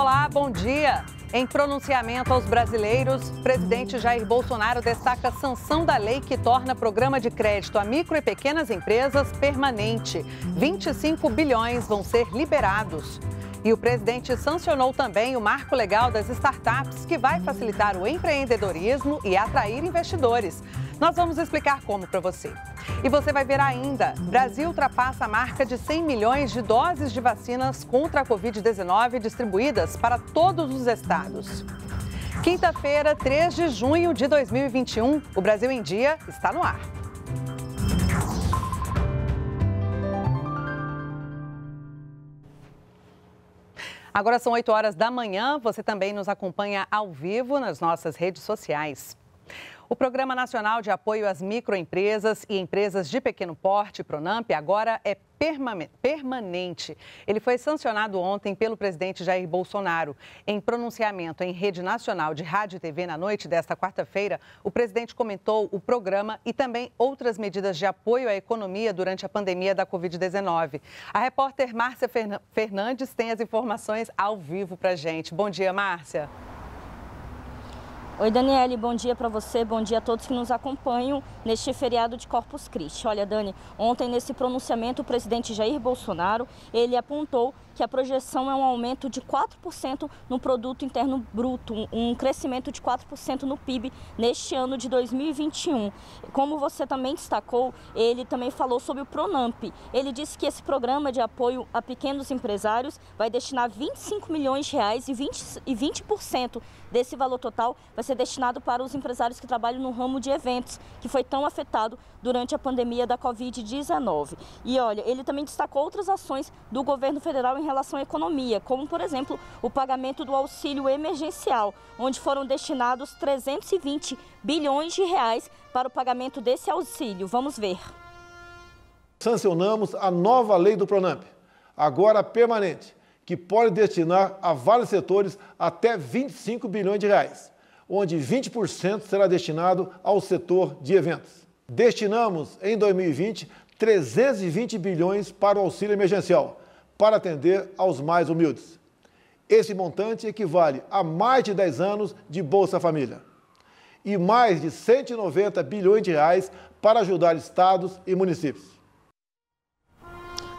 Olá, bom dia. Em pronunciamento aos brasileiros, presidente Jair Bolsonaro destaca a sanção da lei que torna programa de crédito a micro e pequenas empresas permanente. 25 bilhões vão ser liberados. E o presidente sancionou também o marco legal das startups, que vai facilitar o empreendedorismo e atrair investidores. Nós vamos explicar como para você. E você vai ver ainda: Brasil ultrapassa a marca de 100 milhões de doses de vacinas contra a Covid-19 distribuídas para todos os estados. Quinta-feira, 3 de junho de 2021, o Brasil em Dia está no ar. Agora são 8 horas da manhã. Você também nos acompanha ao vivo nas nossas redes sociais. O Programa Nacional de Apoio às Microempresas e Empresas de Pequeno Porte, Pronamp, agora é permanente. Ele foi sancionado ontem pelo presidente Jair Bolsonaro. Em pronunciamento em rede nacional de rádio e TV na noite desta quarta-feira, o presidente comentou o programa e também outras medidas de apoio à economia durante a pandemia da Covid-19. A repórter Márcia Fernandes tem as informações ao vivo para gente. Bom dia, Márcia. Oi, Daniele, bom dia para você, bom dia a todos que nos acompanham neste feriado de Corpus Christi. Olha, Dani, ontem nesse pronunciamento o presidente Jair Bolsonaro, ele apontou que a projeção é um aumento de 4% no produto interno bruto, um crescimento de 4% no PIB neste ano de 2021. Como você também destacou, ele também falou sobre o Pronamp. Ele disse que esse programa de apoio a pequenos empresários vai destinar 25 milhões de reais e 20%, e 20 desse valor total vai ser destinado para os empresários que trabalham no ramo de eventos, que foi tão afetado durante a pandemia da Covid-19. E olha, ele também destacou outras ações do governo federal em relação à economia, como, por exemplo, o pagamento do auxílio emergencial, onde foram destinados 320 bilhões de reais para o pagamento desse auxílio. Vamos ver. Sancionamos a nova lei do Pronamp, agora permanente, que pode destinar a vários setores até 25 bilhões de reais, onde 20% será destinado ao setor de eventos. Destinamos em 2020 320 bilhões para o auxílio emergencial, para atender aos mais humildes. Esse montante equivale a mais de 10 anos de Bolsa Família e mais de 190 bilhões de reais para ajudar estados e municípios.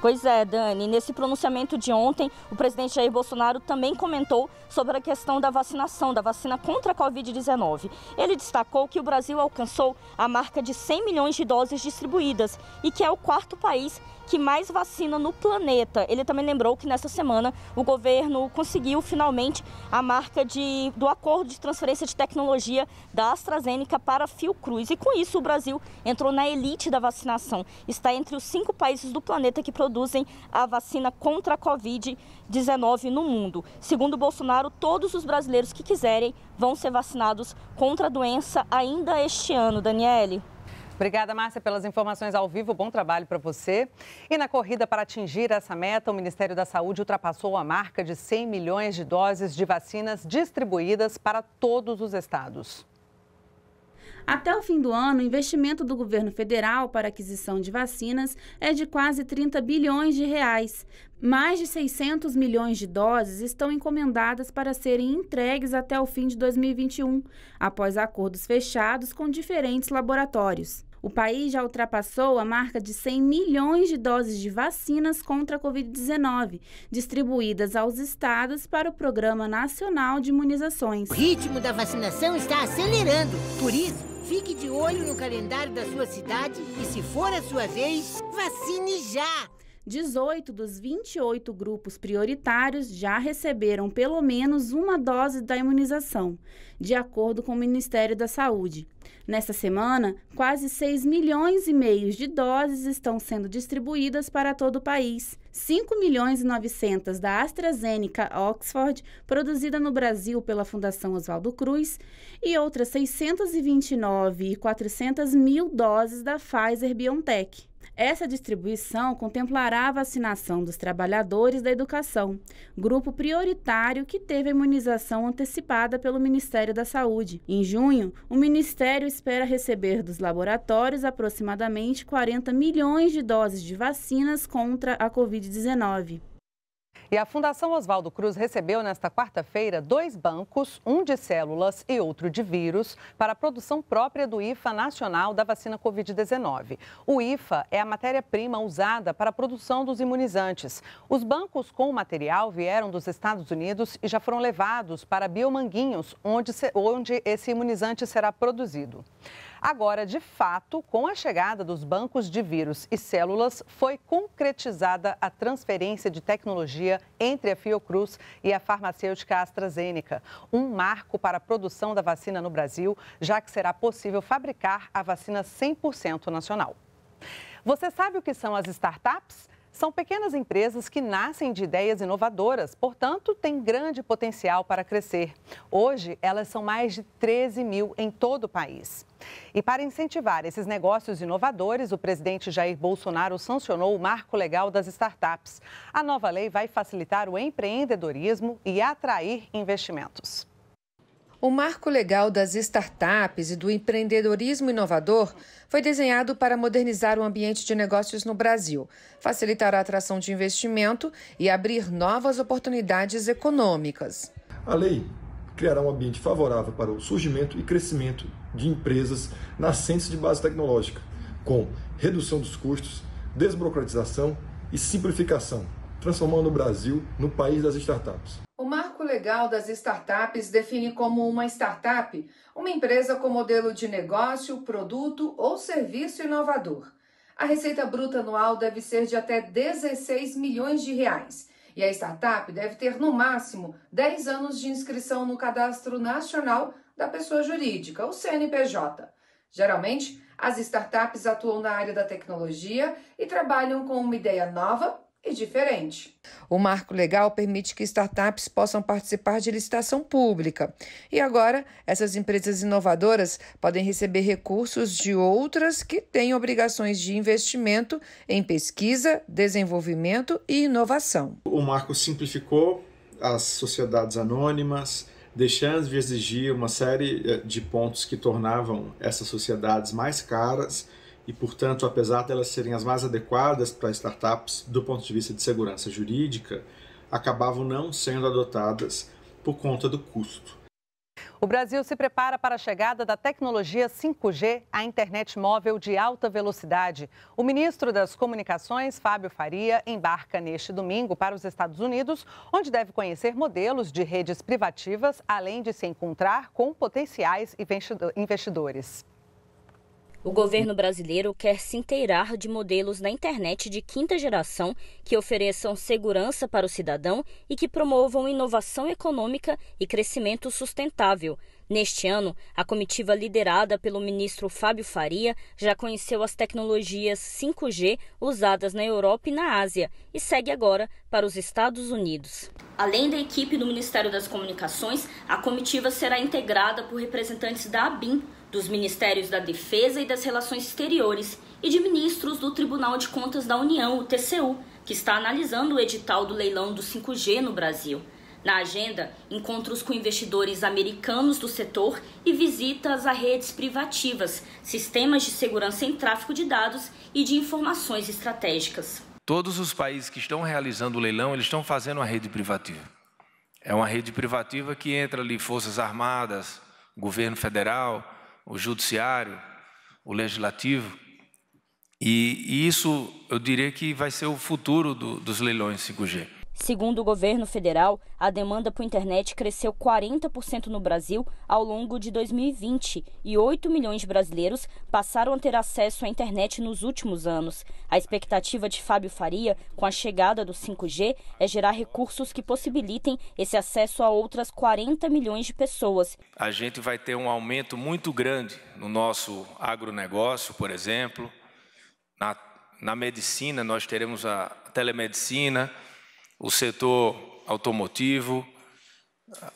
Pois é, Dani. Nesse pronunciamento de ontem, o presidente Jair Bolsonaro também comentou sobre a questão da vacinação, da vacina contra a Covid-19. Ele destacou que o Brasil alcançou a marca de 100 milhões de doses distribuídas e que é o quarto país que mais vacina no planeta. Ele também lembrou que nessa semana o governo conseguiu finalmente a marca de, do acordo de transferência de tecnologia da AstraZeneca para Fiocruz. E com isso o Brasil entrou na elite da vacinação. Está entre os cinco países do planeta que produzem a vacina contra a Covid-19 no mundo. Segundo Bolsonaro, todos os brasileiros que quiserem vão ser vacinados contra a doença ainda este ano. Daniele. Obrigada, Márcia, pelas informações ao vivo. Bom trabalho para você. E na corrida para atingir essa meta, o Ministério da Saúde ultrapassou a marca de 100 milhões de doses de vacinas distribuídas para todos os estados. Até o fim do ano, o investimento do governo federal para aquisição de vacinas é de quase 30 bilhões de reais. Mais de 600 milhões de doses estão encomendadas para serem entregues até o fim de 2021, após acordos fechados com diferentes laboratórios. O país já ultrapassou a marca de 100 milhões de doses de vacinas contra a Covid-19, distribuídas aos estados para o Programa Nacional de Imunizações. O ritmo da vacinação está acelerando. Por isso, fique de olho no calendário da sua cidade e, se for a sua vez, vacine já! 18 dos 28 grupos prioritários já receberam pelo menos uma dose da imunização, de acordo com o Ministério da Saúde. Nesta semana, quase 6 milhões e meio de doses estão sendo distribuídas para todo o país. 5 milhões e 900 da AstraZeneca Oxford, produzida no Brasil pela Fundação Oswaldo Cruz, e outras 629 e 400 mil doses da Pfizer BioNTech. Essa distribuição contemplará a vacinação dos trabalhadores da educação, grupo prioritário que teve a imunização antecipada pelo Ministério da Saúde. Em junho, o Ministério espera receber dos laboratórios aproximadamente 40 milhões de doses de vacinas contra a Covid-19. E a Fundação Oswaldo Cruz recebeu nesta quarta-feira dois bancos, um de células e outro de vírus, para a produção própria do IFA nacional da vacina Covid-19. O IFA é a matéria-prima usada para a produção dos imunizantes. Os bancos com o material vieram dos Estados Unidos e já foram levados para Biomanguinhos, onde, onde esse imunizante será produzido. Agora, de fato, com a chegada dos bancos de vírus e células, foi concretizada a transferência de tecnologia entre a Fiocruz e a farmacêutica AstraZeneca, um marco para a produção da vacina no Brasil, já que será possível fabricar a vacina 100% nacional. Você sabe o que são as startups? São pequenas empresas que nascem de ideias inovadoras, portanto, têm grande potencial para crescer. Hoje, elas são mais de 13 mil em todo o país. E para incentivar esses negócios inovadores, o presidente Jair Bolsonaro sancionou o Marco Legal das Startups. A nova lei vai facilitar o empreendedorismo e atrair investimentos. O marco legal das startups e do empreendedorismo inovador foi desenhado para modernizar o ambiente de negócios no Brasil, facilitar a atração de investimento e abrir novas oportunidades econômicas. A lei criará um ambiente favorável para o surgimento e crescimento de empresas nascentes de base tecnológica, com redução dos custos, desburocratização e simplificação, transformando o Brasil no país das startups. Legal das startups define como uma startup uma empresa com modelo de negócio, produto ou serviço inovador. A receita bruta anual deve ser de até 16 milhões de reais. E a startup deve ter, no máximo, 10 anos de inscrição no Cadastro Nacional da Pessoa Jurídica, o CNPJ. Geralmente, as startups atuam na área da tecnologia e trabalham com uma ideia nova e diferente. O marco legal permite que startups possam participar de licitação pública. E agora, essas empresas inovadoras podem receber recursos de outras que têm obrigações de investimento em pesquisa, desenvolvimento e inovação. O marco simplificou as sociedades anônimas, deixando de exigir uma série eh, de pontos que tornavam essas sociedades mais caras e, portanto, apesar de elas serem as mais adequadas para startups do ponto de vista de segurança jurídica, acabavam não sendo adotadas por conta do custo. O Brasil se prepara para a chegada da tecnologia 5G à internet móvel de alta velocidade. O ministro das Comunicações, Fábio Faria, embarca neste domingo para os Estados Unidos, onde deve conhecer modelos de redes privativas, além de se encontrar com potenciais investidores. O governo brasileiro quer se inteirar de modelos na internet de quinta geração que ofereçam segurança para o cidadão e que promovam inovação econômica e crescimento sustentável. Neste ano, a comitiva liderada pelo ministro Fábio Faria já conheceu as tecnologias 5G usadas na Europa e na Ásia e segue agora para os Estados Unidos. Além da equipe do Ministério das Comunicações, a comitiva será integrada por representantes da ABIN, dos Ministérios da Defesa e das Relações Exteriores e de ministros do Tribunal de Contas da União, o TCU, que está analisando o edital do leilão do 5G no Brasil. Na agenda, encontros com investidores americanos do setor e visitas a redes privativas, sistemas de segurança em tráfego de dados e de informações estratégicas. Todos os países que estão realizando o leilão, eles estão fazendo uma rede privativa. É uma rede privativa que entra ali Forças Armadas, governo federal, o judiciário, o legislativo. E, e isso eu diria que vai ser o futuro do, dos leilões 5G. Segundo o governo federal, a demanda por internet cresceu 40% no Brasil ao longo de 2020 e 8 milhões de brasileiros passaram a ter acesso à internet nos últimos anos. A expectativa de Fábio Faria com a chegada do 5G é gerar recursos que possibilitem esse acesso a outras 40 milhões de pessoas. A gente vai ter um aumento muito grande no nosso agronegócio, por exemplo. Na, na medicina, nós teremos a telemedicina o setor automotivo,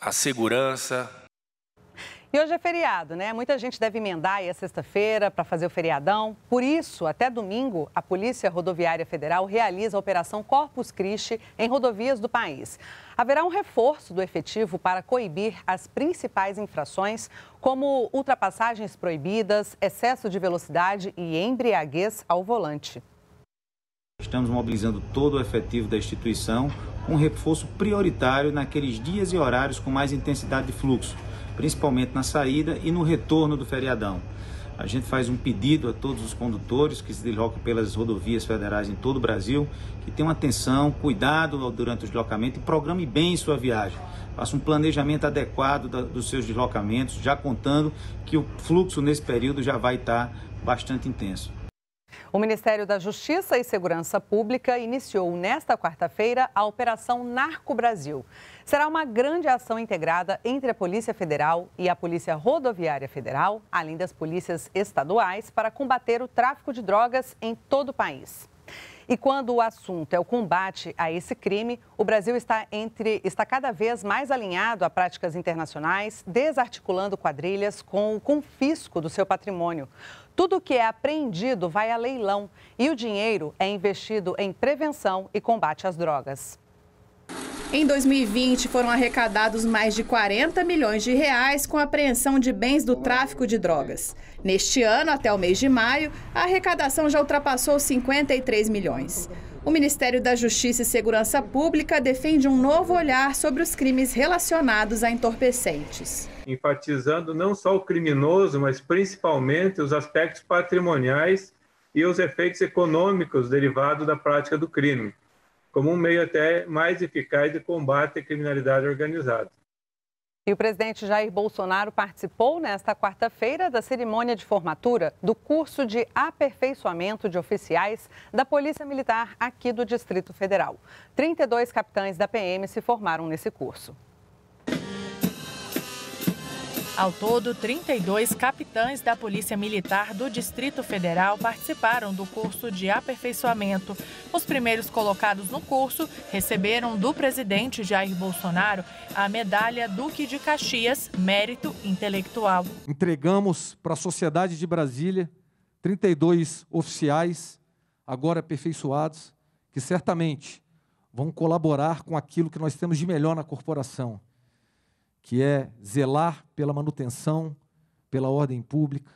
a segurança. E hoje é feriado, né? Muita gente deve emendar aí a sexta-feira para fazer o feriadão. Por isso, até domingo, a Polícia Rodoviária Federal realiza a Operação Corpus Christi em rodovias do país. Haverá um reforço do efetivo para coibir as principais infrações, como ultrapassagens proibidas, excesso de velocidade e embriaguez ao volante. Estamos mobilizando todo o efetivo da instituição um reforço prioritário naqueles dias e horários com mais intensidade de fluxo, principalmente na saída e no retorno do feriadão. A gente faz um pedido a todos os condutores que se deslocam pelas rodovias federais em todo o Brasil que tenham atenção, cuidado durante o deslocamento e programe bem sua viagem. Faça um planejamento adequado dos seus deslocamentos, já contando que o fluxo nesse período já vai estar bastante intenso. O Ministério da Justiça e Segurança Pública iniciou nesta quarta-feira a Operação Narco Brasil. Será uma grande ação integrada entre a Polícia Federal e a Polícia Rodoviária Federal, além das polícias estaduais, para combater o tráfico de drogas em todo o país. E quando o assunto é o combate a esse crime, o Brasil está, entre, está cada vez mais alinhado a práticas internacionais, desarticulando quadrilhas com o confisco do seu patrimônio. Tudo que é apreendido vai a leilão e o dinheiro é investido em prevenção e combate às drogas. Em 2020, foram arrecadados mais de 40 milhões de reais com a apreensão de bens do tráfico de drogas. Neste ano, até o mês de maio, a arrecadação já ultrapassou 53 milhões. O Ministério da Justiça e Segurança Pública defende um novo olhar sobre os crimes relacionados a entorpecentes. Enfatizando não só o criminoso, mas principalmente os aspectos patrimoniais e os efeitos econômicos derivados da prática do crime como um meio até mais eficaz de combate à criminalidade organizada. E o presidente Jair Bolsonaro participou nesta quarta-feira da cerimônia de formatura do curso de aperfeiçoamento de oficiais da Polícia Militar aqui do Distrito Federal. 32 capitães da PM se formaram nesse curso. Ao todo, 32 capitães da Polícia Militar do Distrito Federal participaram do curso de aperfeiçoamento. Os primeiros colocados no curso receberam do presidente Jair Bolsonaro a medalha Duque de Caxias Mérito Intelectual. Entregamos para a sociedade de Brasília 32 oficiais, agora aperfeiçoados, que certamente vão colaborar com aquilo que nós temos de melhor na corporação que é zelar pela manutenção, pela ordem pública,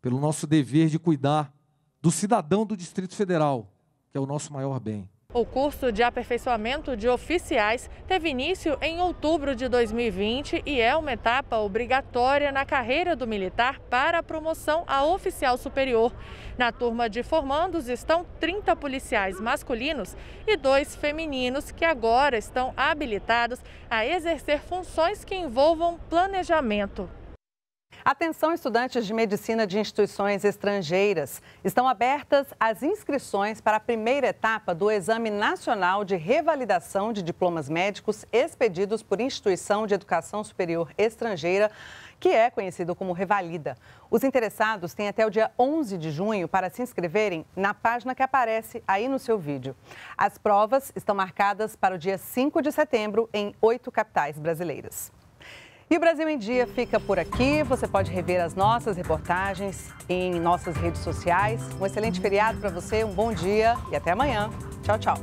pelo nosso dever de cuidar do cidadão do Distrito Federal, que é o nosso maior bem. O curso de aperfeiçoamento de oficiais teve início em outubro de 2020 e é uma etapa obrigatória na carreira do militar para a promoção a oficial superior. Na turma de formandos estão 30 policiais masculinos e dois femininos que agora estão habilitados a exercer funções que envolvam planejamento. Atenção, estudantes de medicina de instituições estrangeiras. Estão abertas as inscrições para a primeira etapa do Exame Nacional de Revalidação de Diplomas Médicos expedidos por instituição de educação superior estrangeira, que é conhecido como Revalida. Os interessados têm até o dia 11 de junho para se inscreverem na página que aparece aí no seu vídeo. As provas estão marcadas para o dia 5 de setembro em oito capitais brasileiras. E o Brasil em Dia fica por aqui. Você pode rever as nossas reportagens em nossas redes sociais. Um excelente feriado para você, um bom dia e até amanhã. Tchau, tchau.